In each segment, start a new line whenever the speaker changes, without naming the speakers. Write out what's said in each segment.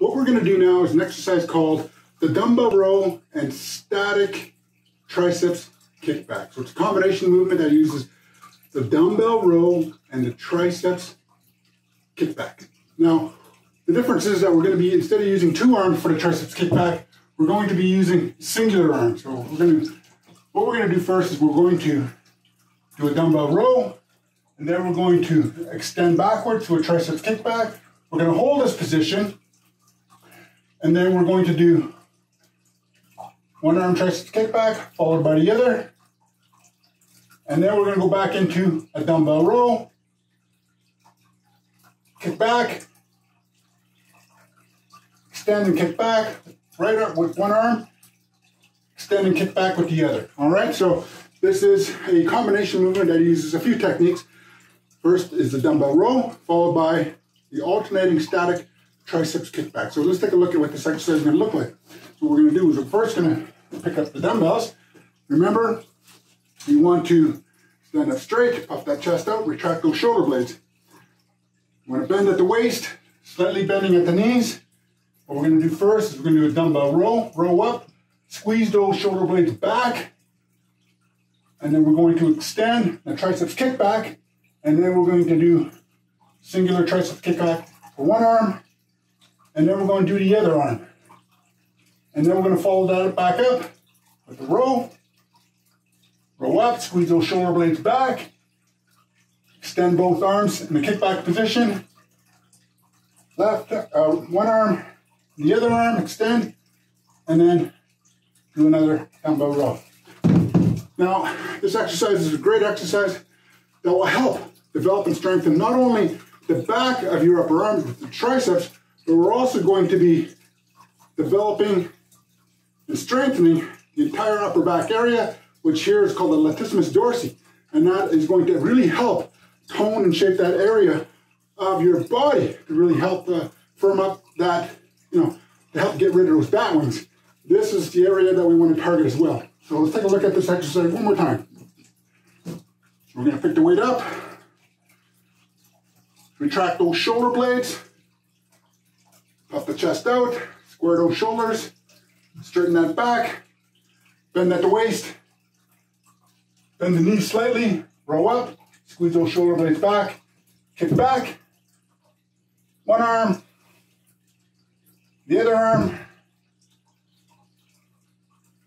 what we're gonna do now is an exercise called the dumbbell row and static triceps kickback. So it's a combination movement that uses the dumbbell row and the triceps kickback. Now, the difference is that we're going to be, instead of using two arms for the triceps kickback, we're going to be using singular arms. So we're going to, what we're going to do first is we're going to do a dumbbell row, and then we're going to extend backwards to a triceps kickback. We're going to hold this position, and then we're going to do one arm triceps kickback, followed by the other. And then we're going to go back into a dumbbell row. Kick back. Extend and kick back. Right arm with one arm. Extend and kick back with the other. All right, so this is a combination movement that uses a few techniques. First is the dumbbell row, followed by the alternating static triceps kickback. So let's take a look at what this exercise is going to look like. So what we're going to do is we're first going to pick up the dumbbells. Remember, you want to stand up straight, puff that chest out, retract those shoulder blades. You want to bend at the waist, slightly bending at the knees. What we're going to do first is we're going to do a dumbbell row, row up, squeeze those shoulder blades back, and then we're going to extend the triceps kickback, and then we're going to do singular triceps kickback for one arm, and then we're going to do the other arm. And then we're going to follow that back up with the row. Row up, squeeze those shoulder blades back. Extend both arms in the kickback position. Left, uh, one arm, the other arm, extend, and then do another dumbbell row. Now, this exercise is a great exercise that will help develop and strengthen not only the back of your upper arms with the triceps, but we're also going to be developing and strengthening the entire upper back area, which here is called the latissimus dorsi. And that is going to really help tone and shape that area of your body to really help uh, firm up that, you know, to help get rid of those bat wings. This is the area that we want to target as well. So let's take a look at this exercise one more time. So we're going to pick the weight up, retract those shoulder blades, puff the chest out, square those shoulders, straighten that back, bend at the waist, bend the knees slightly, row up, squeeze those shoulder blades back, kick back, one arm, the other arm,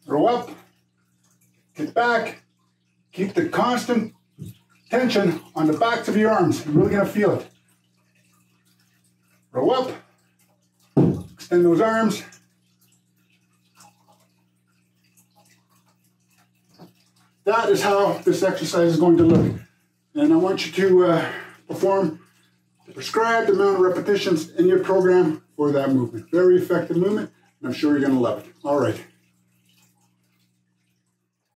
row up, kick back, keep the constant tension on the backs of your arms. You're really gonna feel it. Row up, extend those arms, that is how this exercise is going to look. And I want you to uh, perform the prescribed amount of repetitions in your program for that movement. Very effective movement, and I'm sure you're going to love it. All right.